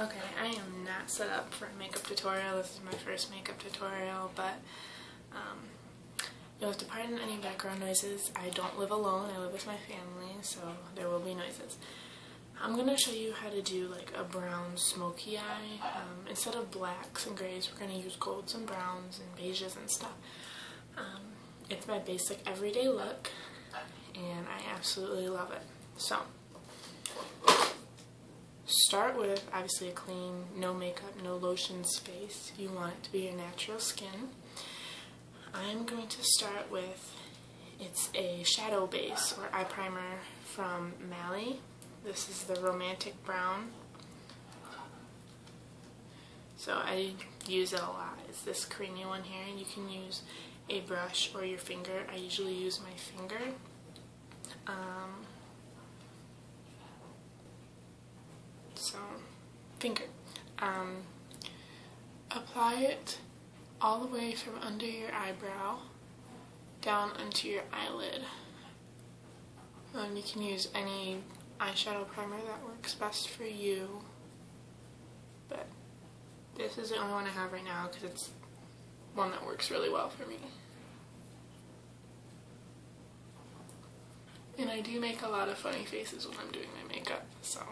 Okay, I am not set up for a makeup tutorial. This is my first makeup tutorial, but um, you'll have to pardon any background noises. I don't live alone, I live with my family, so there will be noises. I'm going to show you how to do like a brown smoky eye. Um, instead of blacks and grays, we're going to use golds and browns and beiges and stuff. Um, it's my basic everyday look, and I absolutely love it. So, start with obviously a clean, no makeup, no lotions face. You want it to be your natural skin. I'm going to start with, it's a shadow base or eye primer from Mally. This is the Romantic Brown. So I use it a lot. It's this creamy one here. and You can use a brush or your finger. I usually use my finger. Um, so, finger. Um, apply it all the way from under your eyebrow down onto your eyelid. Um, you can use any eyeshadow primer that works best for you, but this is the only one I have right now because it's one that works really well for me. And I do make a lot of funny faces when I'm doing my makeup, so.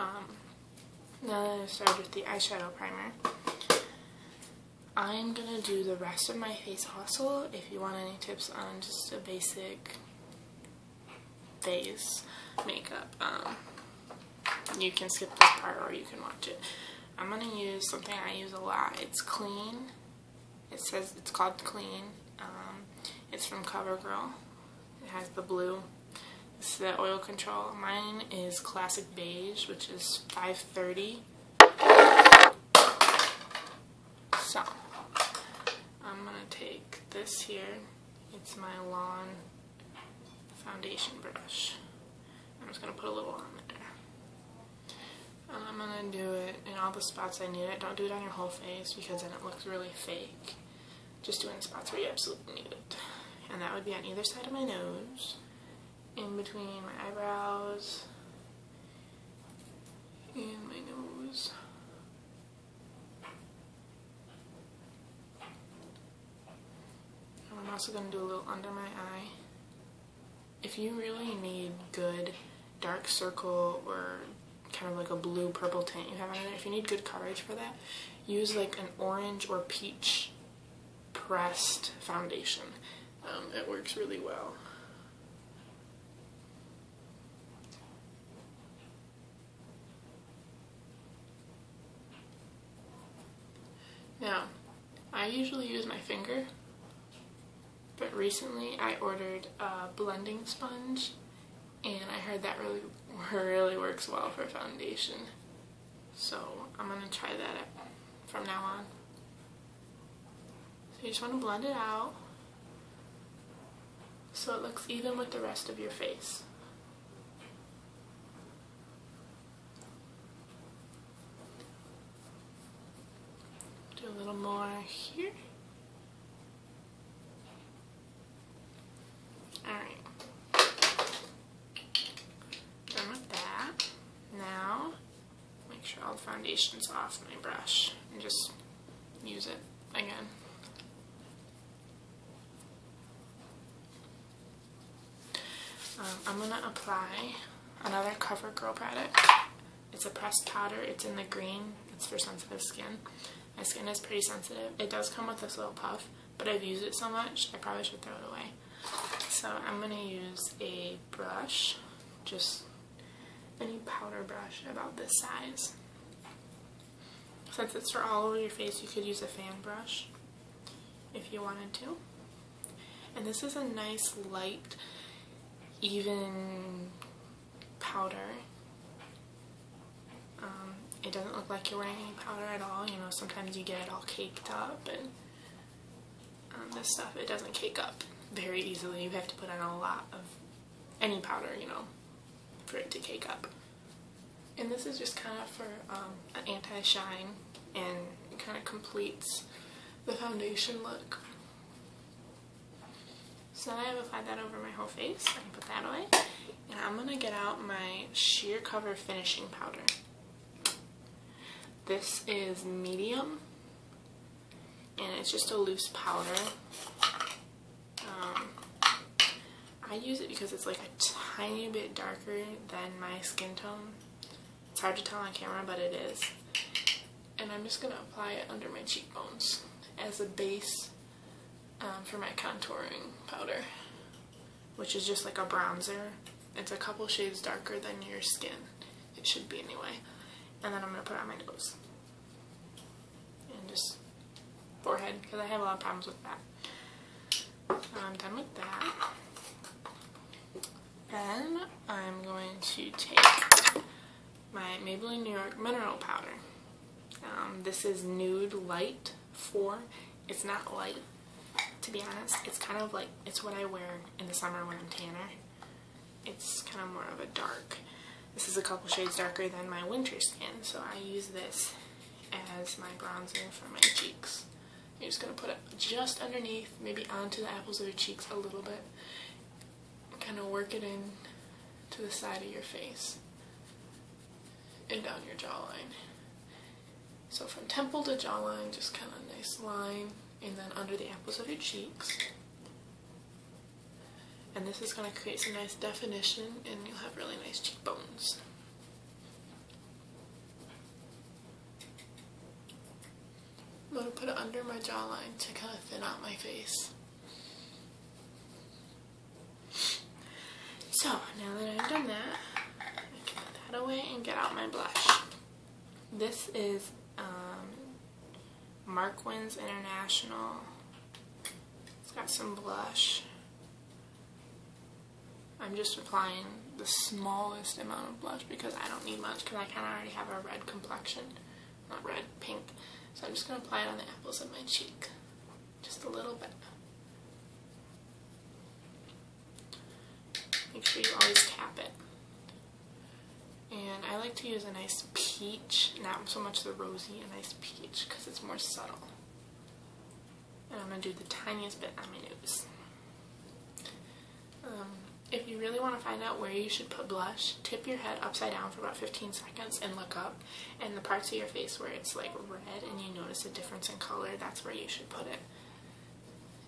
Um, now that I've started with the eyeshadow primer, I'm gonna do the rest of my face hustle. If you want any tips on just a basic face makeup, um, you can skip this part or you can watch it. I'm gonna use something I use a lot. It's clean. It says it's called clean. Um, it's from CoverGirl. It has the blue. Is the oil control. Mine is classic beige, which is 530. So, I'm gonna take this here. It's my Lawn foundation brush. I'm just gonna put a little on there. And I'm gonna do it in all the spots I need it. Don't do it on your whole face because then it looks really fake. Just do it in spots where you absolutely need it. And that would be on either side of my nose, in between my eyebrows, and my nose. And I'm also going to do a little under my eye. If you really need good dark circle or kind of like a blue purple tint you have on it, if you need good coverage for that, use like an orange or peach pressed foundation. Um, it works really well. Now, I usually use my finger, but recently I ordered a blending sponge and I heard that really really works well for foundation. So I'm going to try that from now on. So you just want to blend it out so it looks even with the rest of your face. Do a little more here. Alright. Done with that. Now, make sure all the foundation's off my brush and just use it again. Um, I'm going to apply another CoverGirl product. It's a pressed powder. It's in the green. It's for sensitive skin. My skin is pretty sensitive. It does come with this little puff, but I've used it so much, I probably should throw it away. So I'm going to use a brush, just any powder brush about this size. Since it's for all over your face, you could use a fan brush if you wanted to. And this is a nice light even powder. It doesn't look like you're wearing any powder at all. You know, sometimes you get it all caked up and um, this stuff, it doesn't cake up very easily. You have to put on a lot of any powder, you know, for it to cake up. And this is just kind of for um, an anti-shine and it kind of completes the foundation look. So now I've applied that over my whole face. I put that away. And I'm going to get out my Sheer Cover Finishing Powder. This is medium and it's just a loose powder. Um, I use it because it's like a tiny bit darker than my skin tone. It's hard to tell on camera, but it is. And I'm just going to apply it under my cheekbones as a base um, for my contouring powder, which is just like a bronzer. It's a couple shades darker than your skin. It should be anyway. And then I'm going to put it on my nose. And just forehead, because I have a lot of problems with that. I'm done with that. Then I'm going to take my Maybelline New York Mineral Powder. Um, this is Nude Light 4. It's not light, to be honest. It's kind of like, it's what I wear in the summer when I'm tanner. It's kind of more of a dark. This is a couple shades darker than my winter skin, so I use this as my bronzer for my cheeks. You're just going to put it just underneath, maybe onto the apples of your cheeks a little bit. Kind of work it in to the side of your face and down your jawline. So from temple to jawline, just kind of a nice line, and then under the apples of your cheeks. And this is going to create some nice definition, and you'll have really nice cheekbones. I'm going to put it under my jawline to kind of thin out my face. So, now that I've done that, I can put that away and get out my blush. This is um, Markwins International. It's got some blush. I'm just applying the smallest amount of blush because I don't need much because I kind of already have a red complexion. Not red, pink. So I'm just going to apply it on the apples of my cheek. Just a little bit. Make sure you always tap it. And I like to use a nice peach, not so much the rosy, a nice peach because it's more subtle. And I'm going to do the tiniest bit on my nose. Um, if you really want to find out where you should put blush, tip your head upside down for about 15 seconds and look up. And the parts of your face where it's like red and you notice a difference in color, that's where you should put it.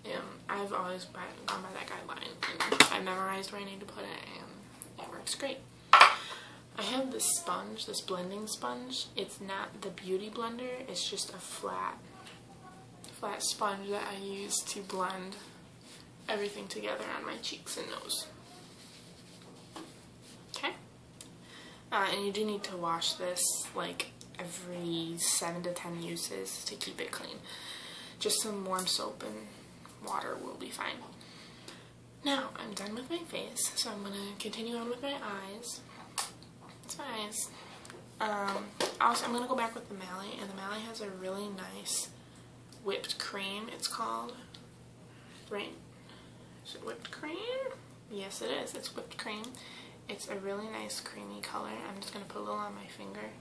Um, I've always gone by that guideline. I memorized where I need to put it and it works great. I have this sponge, this blending sponge. It's not the beauty blender, it's just a flat, flat sponge that I use to blend everything together on my cheeks and nose. Uh, and you do need to wash this like every 7 to 10 uses to keep it clean. Just some warm soap and water will be fine. Now, I'm done with my face, so I'm going to continue on with my eyes. It's my eyes. Um, also, I'm going to go back with the Mally, and the Mally has a really nice whipped cream, it's called. Right? Is it whipped cream? Yes, it is. It's whipped cream. It's a really nice creamy color. I'm just going to put a little on my finger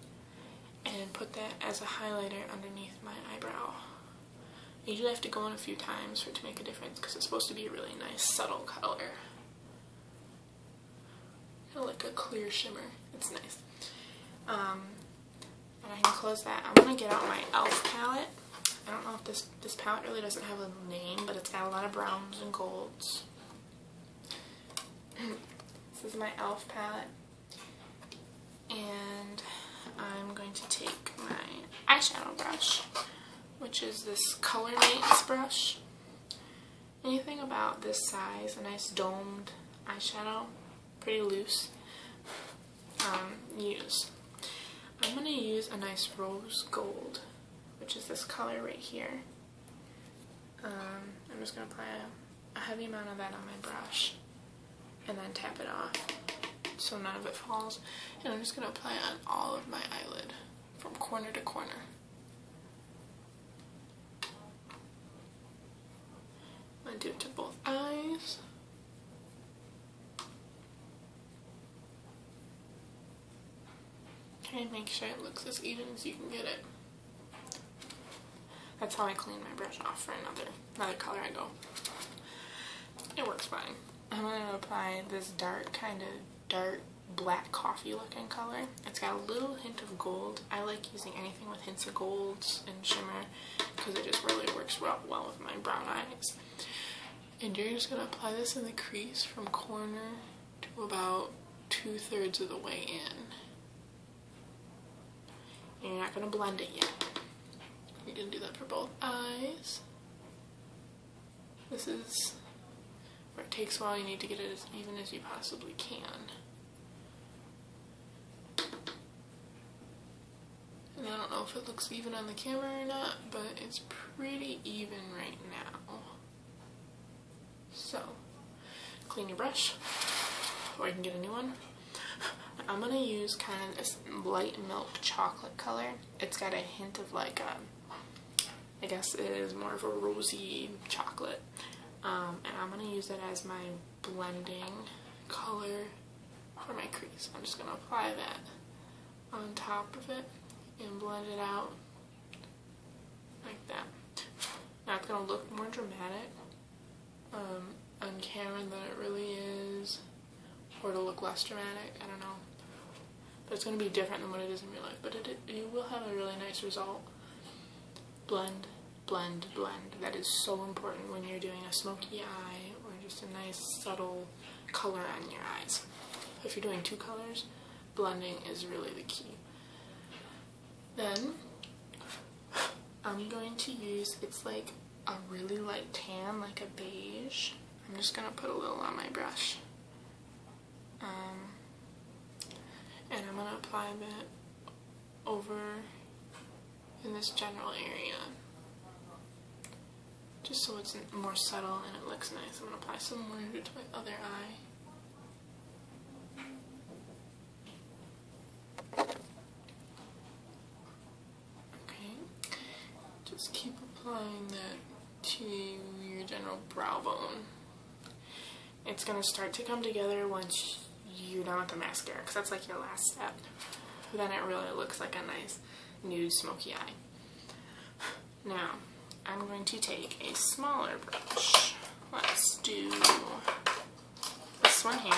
and put that as a highlighter underneath my eyebrow. You usually have to go in a few times for it to make a difference because it's supposed to be a really nice subtle color. Kind of Like a clear shimmer. It's nice. Um, and I can close that. I'm going to get out my e.l.f. palette. I don't know if this, this palette really doesn't have a name, but it's got a lot of browns and golds. This is my e.l.f. palette. And I'm going to take my eyeshadow brush, which is this Color Mates brush. Anything about this size, a nice domed eyeshadow, pretty loose, um, use. I'm going to use a nice rose gold, which is this color right here. Um, I'm just going to apply a, a heavy amount of that on my brush and then tap it off so none of it falls. And I'm just going to apply on all of my eyelid from corner to corner. I'm going to do it to both eyes. Okay, make sure it looks as even as you can get it. That's how I clean my brush off for another, another color I go. It works fine. I'm going to apply this dark kind of dark black coffee looking color. It's got a little hint of gold. I like using anything with hints of golds and shimmer because it just really works well, well with my brown eyes. And you're just going to apply this in the crease from corner to about two thirds of the way in. And you're not going to blend it yet. You're going to do that for both eyes. This is where it takes a while. You need to get it as even as you possibly can. And I don't know if it looks even on the camera or not, but it's pretty even right now. So, clean your brush, or you can get a new one. I'm going to use kind of this light milk chocolate color. It's got a hint of like a, um, I guess it is more of a rosy chocolate. Um, and I'm going to use it as my blending color for my crease. I'm just going to apply that on top of it and blend it out like that. Now it's going to look more dramatic um, on camera than it really is, or to look less dramatic, I don't know. But it's going to be different than what it is in real life, but it, it, you will have a really nice result. Blend, blend, blend. That is so important when you're doing a smoky eye or just a nice subtle color on your eyes. If you're doing two colors, blending is really the key. Then I'm going to use, it's like a really light tan, like a beige. I'm just going to put a little on my brush. Um, and I'm going to apply that over in this general area. Just so it's more subtle and it looks nice. I'm going to apply some more to my other eye. Okay, just keep applying that to your general brow bone. It's going to start to come together once you're done with the mascara because that's like your last step. Then it really looks like a nice nude smoky eye. Now, I'm going to take a smaller brush. Let's do this one here.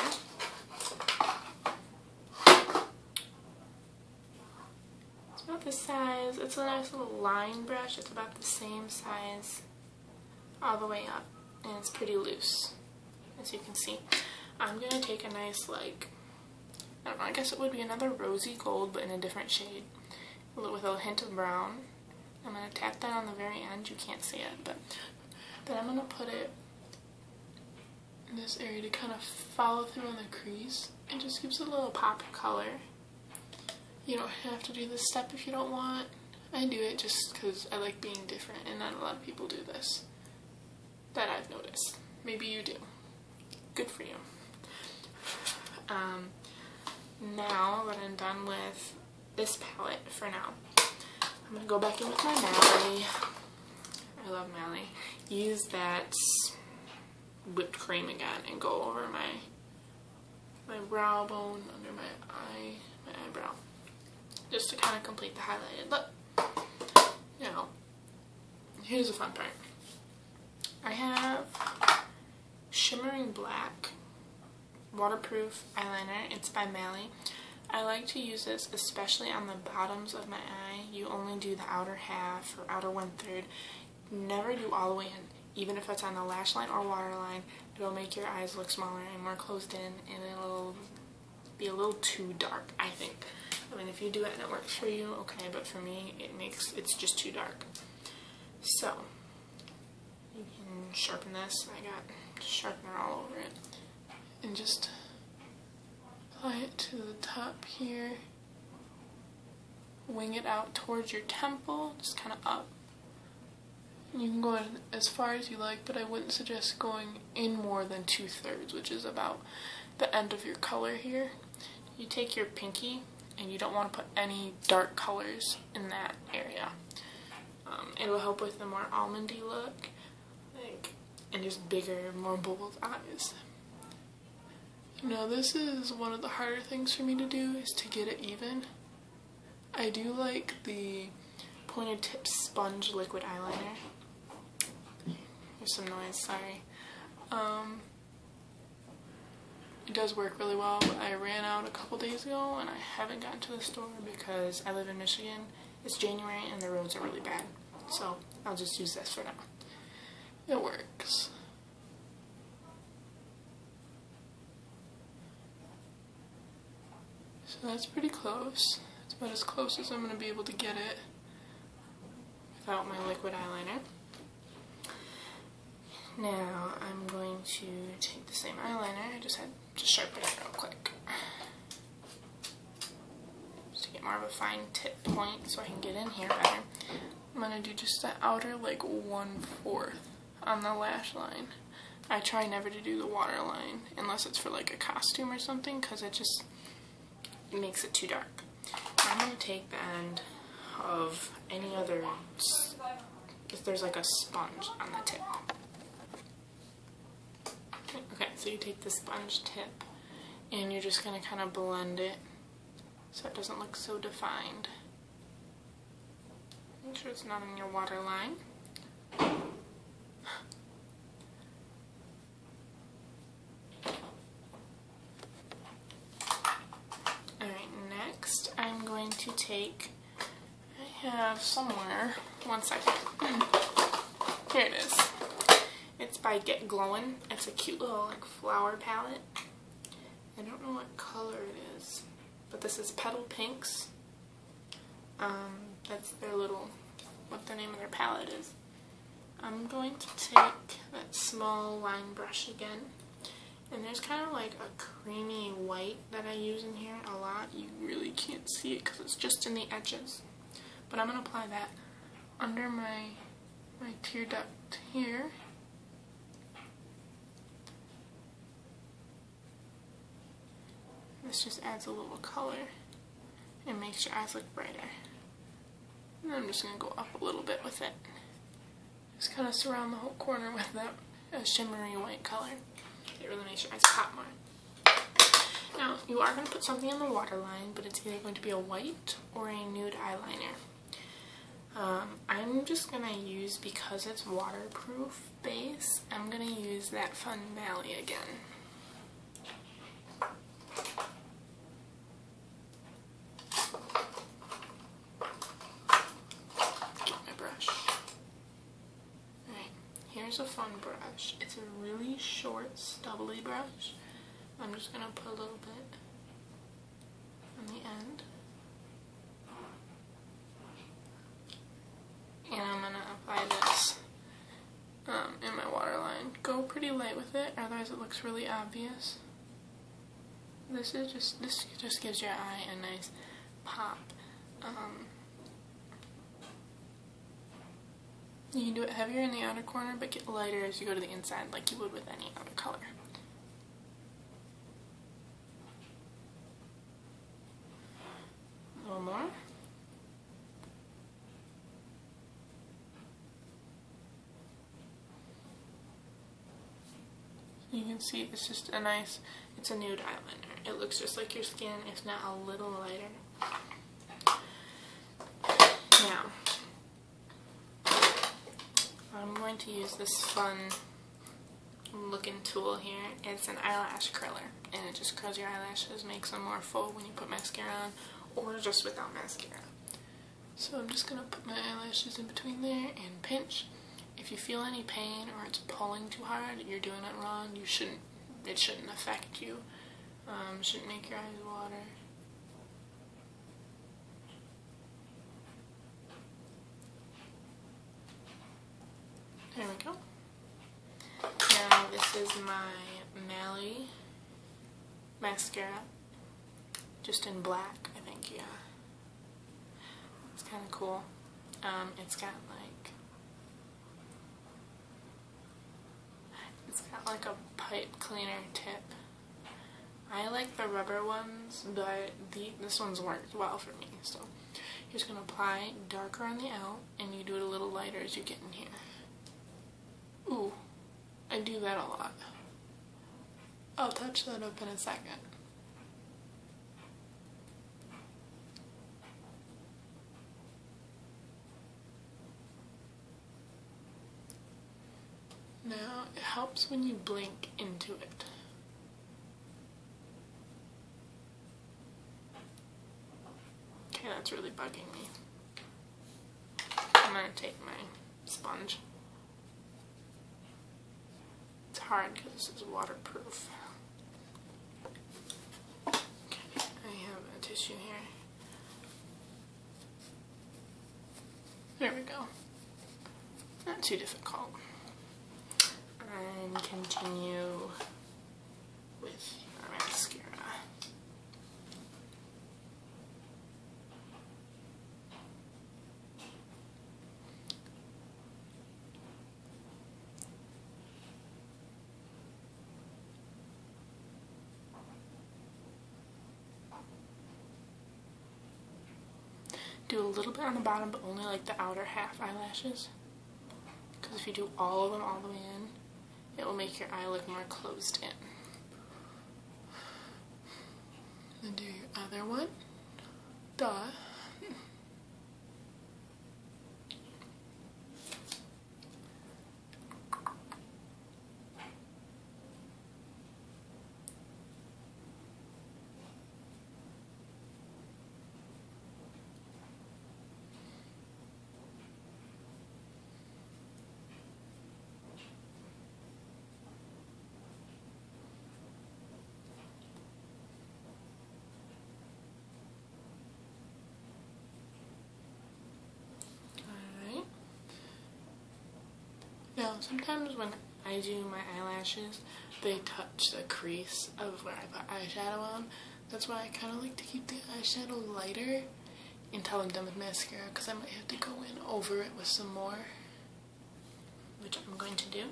It's about the size, it's a nice little line brush, it's about the same size all the way up, and it's pretty loose, as you can see. I'm going to take a nice, like, I don't know, I guess it would be another rosy gold, but in a different shade, with a hint of brown. I'm going to tap that on the very end, you can't see it, but then I'm going to put it in this area to kind of follow through on the crease. It just gives it a little pop of color. You don't have to do this step if you don't want. I do it just because I like being different and not a lot of people do this. That I've noticed. Maybe you do. Good for you. Um, now that I'm done with this palette for now, I'm going to go back in with my Mally. I love Mally. Use that whipped cream again and go over my my brow bone under my eye, my eyebrow just to kind of complete the highlighted look. Now, here's the fun part. I have Shimmering Black waterproof eyeliner. It's by Mally. I like to use this especially on the bottoms of my eye. You only do the outer half or outer one third. Never do all the way in. Even if it's on the lash line or waterline, it'll make your eyes look smaller and more closed in and it'll be a little too dark, I think. I mean, if you do it and it works for you, okay, but for me, it makes, it's just too dark. So, you can sharpen this. I got sharpener all over it. And just apply it to the top here. Wing it out towards your temple, just kind of up. You can go as far as you like, but I wouldn't suggest going in more than two thirds, which is about the end of your color here. You take your pinky and you don't want to put any dark colors in that area. Um, it will help with the more almondy look, like, and just bigger, more bold eyes. Now this is one of the harder things for me to do, is to get it even. I do like the pointed tip sponge liquid eyeliner. There's some noise, sorry. Um, it does work really well. I ran out a couple days ago and I haven't gotten to the store because I live in Michigan. It's January and the roads are really bad. So I'll just use this for now. It works. So that's pretty close. It's about as close as I'm going to be able to get it without my liquid eyeliner. Now I'm going to take the same eyeliner, I just had to sharpen it real quick. Just to get more of a fine tip point so I can get in here better. I'm going to do just the outer like one fourth on the lash line. I try never to do the waterline unless it's for like a costume or something because it just it makes it too dark. I'm going to take the end of any other, if there's like a sponge on the tip. Okay, so you take the sponge tip and you're just going to kind of blend it so it doesn't look so defined. Make sure it's not in your water line. Alright, next I'm going to take, I have somewhere, one second, here it is. It's by Get Glowin'. It's a cute little like flower palette. I don't know what color it is, but this is Petal Pinks. Um, that's their little, what the name of their palette is. I'm going to take that small line brush again. And there's kind of like a creamy white that I use in here a lot. You really can't see it because it's just in the edges. But I'm going to apply that under my, my tear duct here. This just adds a little color and makes your eyes look brighter. And I'm just going to go up a little bit with it. Just kind of surround the whole corner with that uh, shimmery white color. It really makes your eyes pop more. Now, you are going to put something in the waterline, but it's either going to be a white or a nude eyeliner. Um, I'm just going to use, because it's waterproof base, I'm going to use that Fun Valley again. Here's a fun brush. It's a really short, stubbly brush. I'm just going to put a little bit on the end. And I'm going to apply this um, in my waterline. Go pretty light with it, otherwise it looks really obvious. This is just, this just gives your eye a nice pop. Um, You can do it heavier in the outer corner, but get lighter as you go to the inside like you would with any other color. A little more. You can see it's just a nice, it's a nude eyeliner. It looks just like your skin, if not a little lighter. Now, I'm going to use this fun looking tool here. It's an eyelash curler and it just curls your eyelashes, makes them more full when you put mascara on or just without mascara. So I'm just going to put my eyelashes in between there and pinch. If you feel any pain or it's pulling too hard, you're doing it wrong. You shouldn't, it shouldn't affect you. Um, shouldn't make your eyes water. There we go. Now this is my Mally mascara, just in black, I think, yeah. It's kind of cool. Um, it's got like, it's got like a pipe cleaner tip. I like the rubber ones, but the, this one's worked well for me, so you're just going to apply darker on the out, and you do it a little lighter as you get in here. Ooh, I do that a lot. I'll touch that up in a second. Now, it helps when you blink into it. Okay, that's really bugging me. I'm gonna take my sponge. Hard because this is waterproof. Okay, I have a tissue here. There we go. Not too difficult. And continue with our mascara. Do a little bit on the bottom, but only like the outer half eyelashes. Because if you do all of them all the way in, it will make your eye look more closed in. Then do your other one. Duh. Alright. Now, sometimes when I do my eyelashes, they touch the crease of where I put eyeshadow on. That's why I kind of like to keep the eyeshadow lighter until I'm done with mascara because I might have to go in over it with some more, which I'm going to do.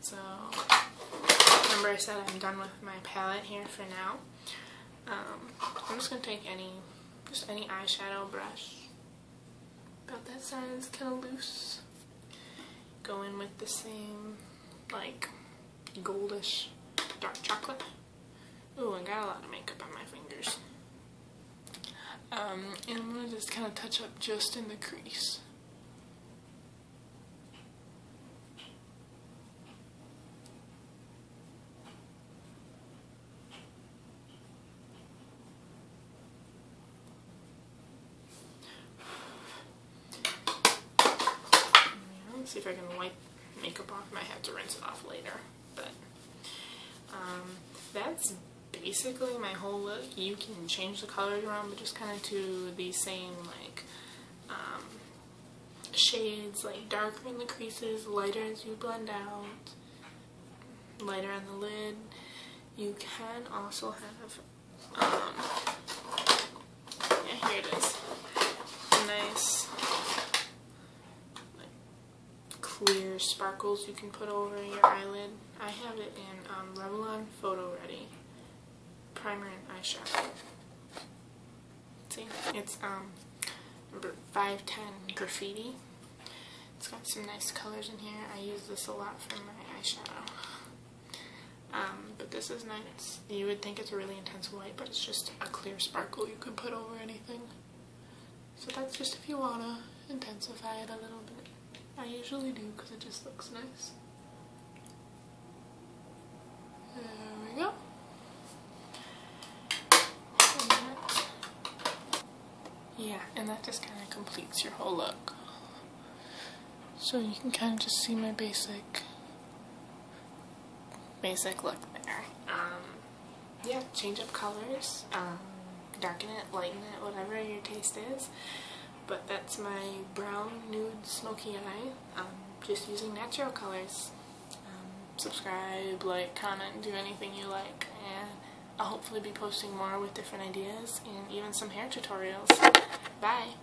So, remember I said I'm done with my palette here for now. Um, I'm just going to take any, just any eyeshadow brush about that size, kind of loose. Go in with the same, like, goldish dark chocolate. Ooh, I got a lot of makeup on my fingers. Um, and I'm going to just kind of touch up just in the crease. Let's see if I can wipe makeup off. Might have to rinse it off later, but um, that's basically my whole look. You can change the colors around, but just kind of to the same like um, shades, like darker in the creases, lighter as you blend out, lighter on the lid. You can also have, um, yeah, here it is, nice clear sparkles you can put over your eyelid. I have it in um, Revlon Photo Ready primer and eyeshadow. See, it's um, number 510 Graffiti. It's got some nice colors in here. I use this a lot for my eyeshadow. Um, but this is nice. You would think it's a really intense white, but it's just a clear sparkle you can put over anything. So that's just if you want to intensify it a little bit. I usually do because it just looks nice. There we go. And that, yeah, and that just kind of completes your whole look. So you can kind of just see my basic, basic look there. Um, yeah, change up colors, um, darken it, lighten it, whatever your taste is but that's my brown nude smoky eye. Um, just using natural colors. Um, subscribe, like, comment, do anything you like, and I'll hopefully be posting more with different ideas and even some hair tutorials. Bye!